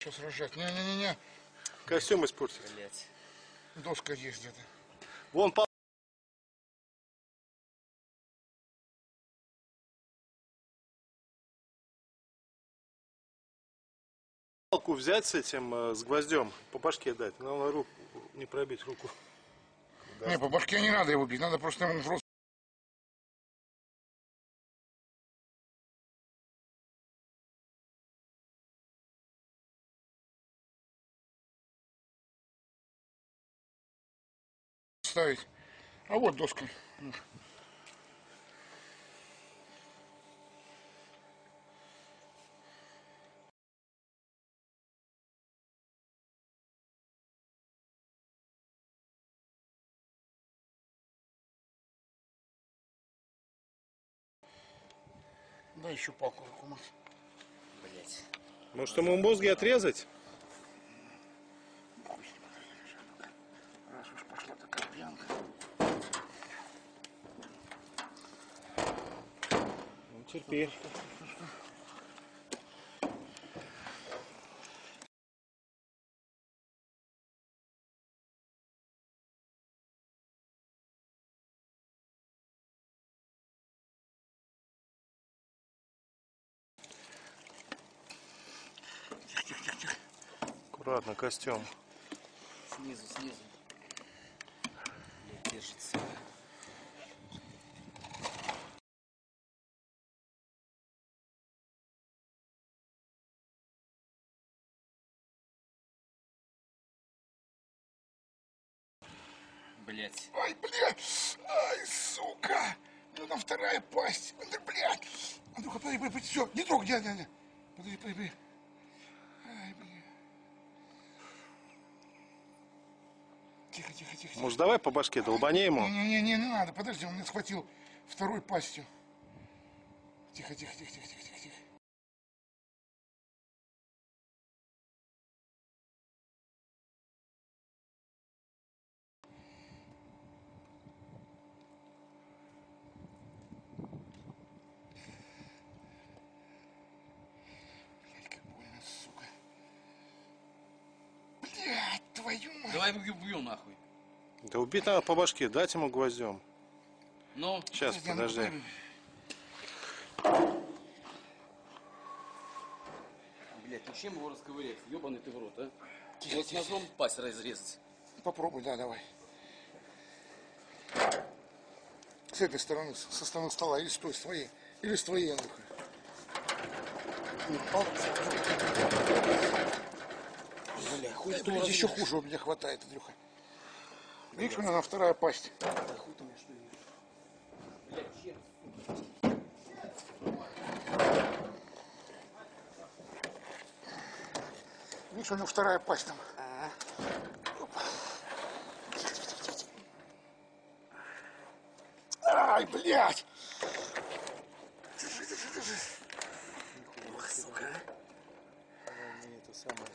Сейчас рожать. Не-не-не-не. Костюм испортили. Блять. Доска есть где-то. Вон пал- палку взять с этим, э, с гвоздем, по башке дать. Надо руку, не пробить руку. Не, по башке не надо его бить, надо просто ему в рот. Ставить. А вот доска. Дай еще палку Макс. Блять. Может ему мозги отрезать? Терпи. Аккуратно, костюм. Снизу, снизу. Блять, держится. Блять. Ай, блядь! Ай, сука! Ну там вторая пасть. Да, блядь! Андрюха, подожди, подожди, все, не трогай, не, не, не. Подожди, подожди, подожди. Ай, блядь. Тихо, тихо, тихо. тихо. Может, давай по башке долбани ему? Не-не-не, не надо, подожди, он меня схватил второй пастью. Тихо, тихо, тихо, тихо, тихо, тихо, твою мать. Давай убью, убью нахуй. Да убить надо по башке, дать ему гвоздем. Ну, Сейчас, Подожди, ну, подожди. блять, ну чем его расковырять? Ебаный ты в рот, а? Вот с ножом пасть разрезать. Попробуй, да, давай. С этой стороны, со стороны стола, или с той, с твоей, или с твоей, Андрюха. Ну, Бля, хуй да, еще хуже у меня хватает, Андрюха. Видишь, у меня на вторая пасть. Да, хуй там что Блядь. Видишь, у него вторая пасть там. А -а -а. Ай, блядь! Держи, держи, держи. Ох, сука. А. Не это самое.